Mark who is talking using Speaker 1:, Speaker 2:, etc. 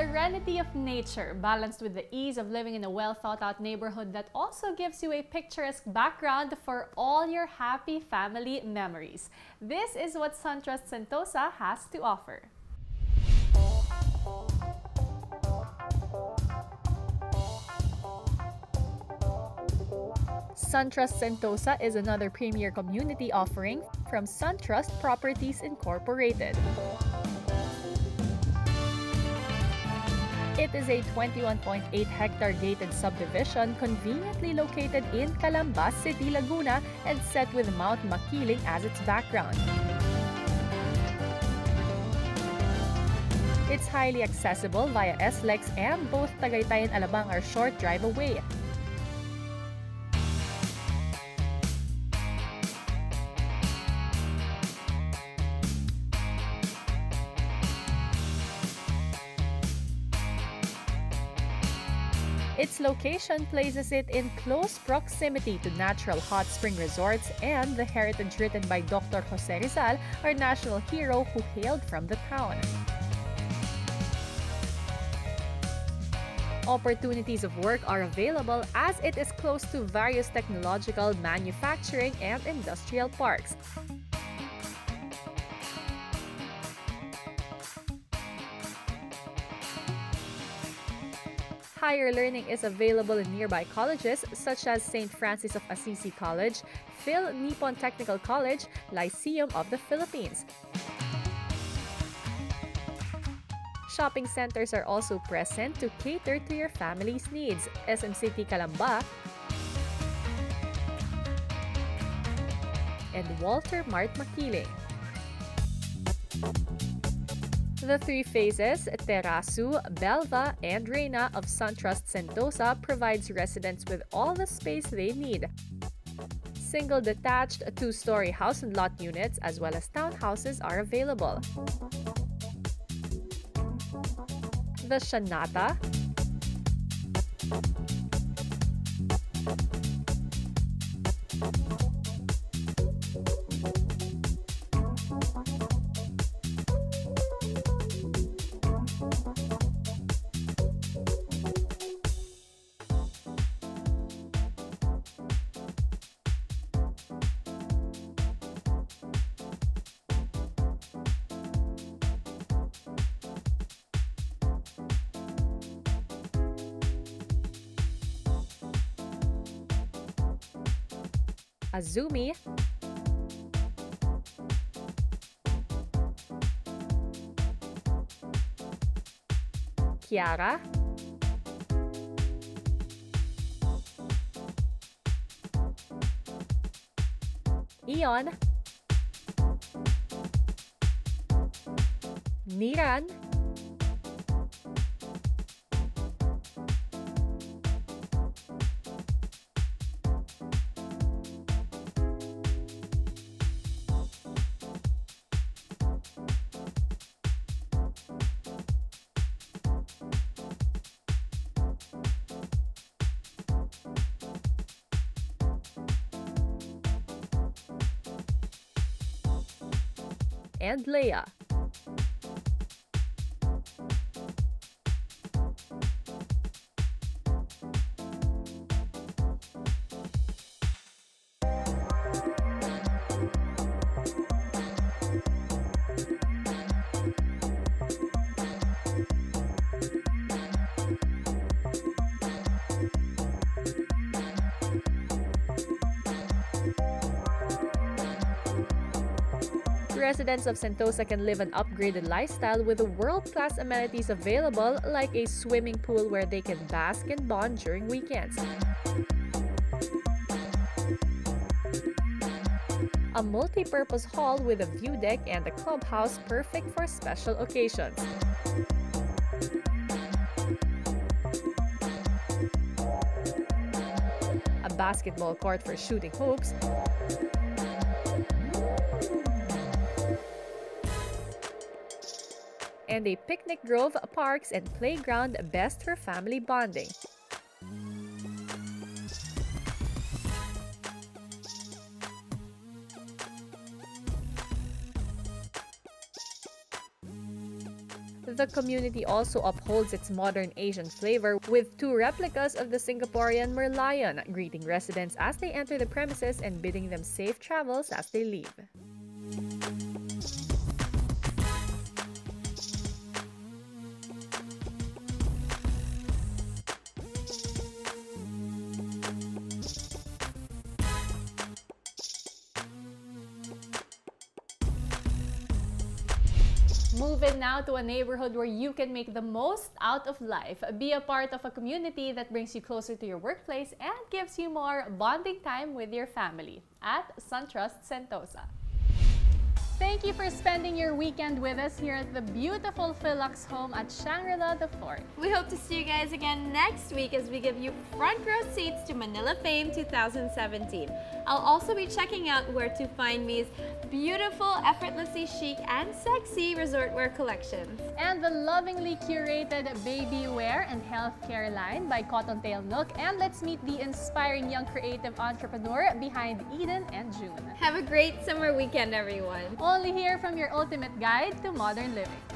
Speaker 1: serenity of nature balanced with the ease of living in a well thought out neighborhood that also gives you a picturesque background for all your happy family memories. This is what SunTrust Sentosa has to offer. SunTrust Sentosa is another premier community offering from SunTrust Properties Incorporated. It is a 21.8 hectare gated subdivision conveniently located in Calambas City, Laguna and set with Mount Makiling as its background. It's highly accessible via SLEX and both Tagaytay and Alabang are short drive away. Its location places it in close proximity to natural hot spring resorts and the heritage written by Dr. Jose Rizal, our national hero who hailed from the town. Opportunities of work are available as it is close to various technological, manufacturing, and industrial parks. Higher learning is available in nearby colleges such as St. Francis of Assisi College, Phil Nippon Technical College, Lyceum of the Philippines. Shopping centers are also present to cater to your family's needs. SM City Calamba and WalterMart Makiling. The three phases, Terasu, Belva, and Reina of SunTrust Sentosa provides residents with all the space they need. Single detached two-story house and lot units as well as townhouses are available. The Shanata, Azumi, Kiara, Ion, Niran, and Leia. Residents of Sentosa can live an upgraded lifestyle with the world-class amenities available like a swimming pool where they can bask and bond during weekends. A multi-purpose hall with a view deck and a clubhouse perfect for special occasions. A basketball court for shooting hoops, and a picnic grove, parks, and playground best for family bonding. The community also upholds its modern Asian flavor with two replicas of the Singaporean Merlion, greeting residents as they enter the premises and bidding them safe travels as they leave. Move in now to a neighborhood where you can make the most out of life. Be a part of a community that brings you closer to your workplace and gives you more bonding time with your family at SunTrust Sentosa. Thank you for spending your weekend with us here at the beautiful Philox home at Shangri-La The Fort.
Speaker 2: We hope to see you guys again next week as we give you front row seats to Manila Fame 2017. I'll also be checking out where to find me's beautiful, effortlessly chic and sexy resort wear collections.
Speaker 1: And the lovingly curated baby wear and healthcare line by Cottontail Nook. And let's meet the inspiring young creative entrepreneur behind Eden and June.
Speaker 2: Have a great summer weekend, everyone.
Speaker 1: Only here from your ultimate guide to modern living.